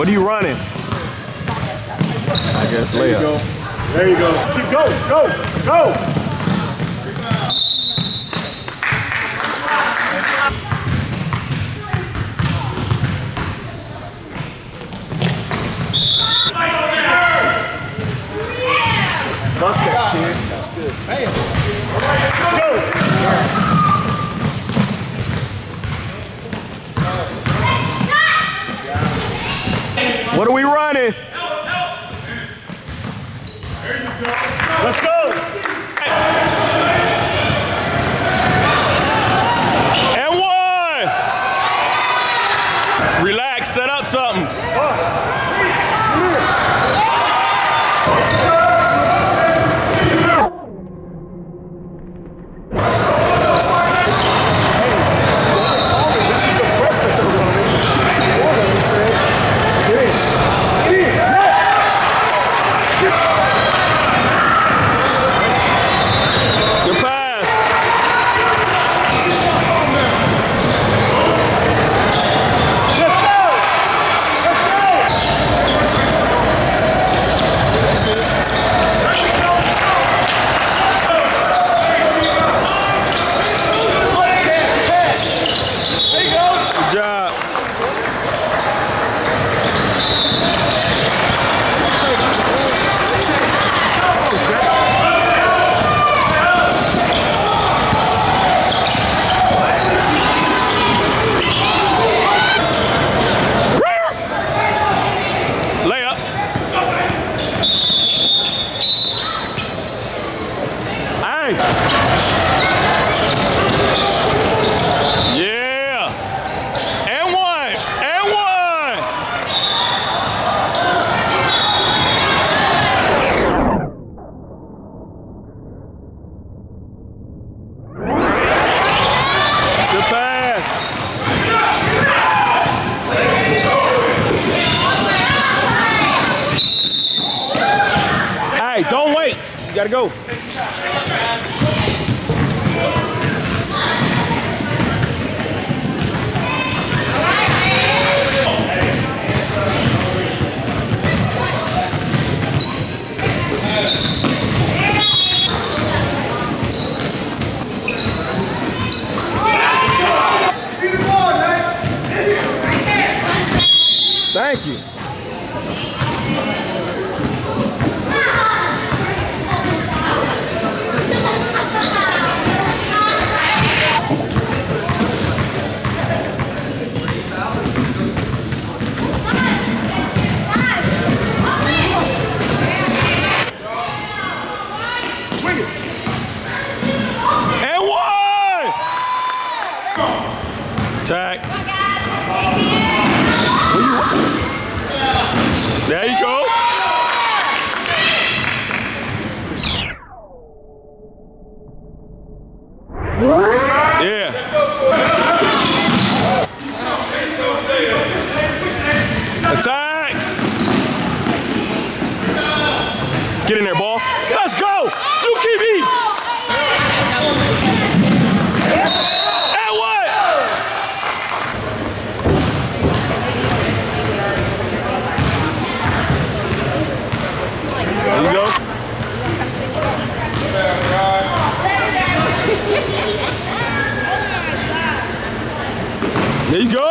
What are you running? I guess There you layup. go. There you go. Keep go, go, go. What are we running? Let's go. And one. Relax, set up something is the press that they're running. Two, two, one, and we said, get in. Get in. Good pass. Let's go. Let's go. Good job. Layup. Hey. Yeah. And one. And one. Good pass. Hey, don't wait. You gotta go. Thank you. Tack. There you go. Yeah. Attack. Get in there, ball. There you go.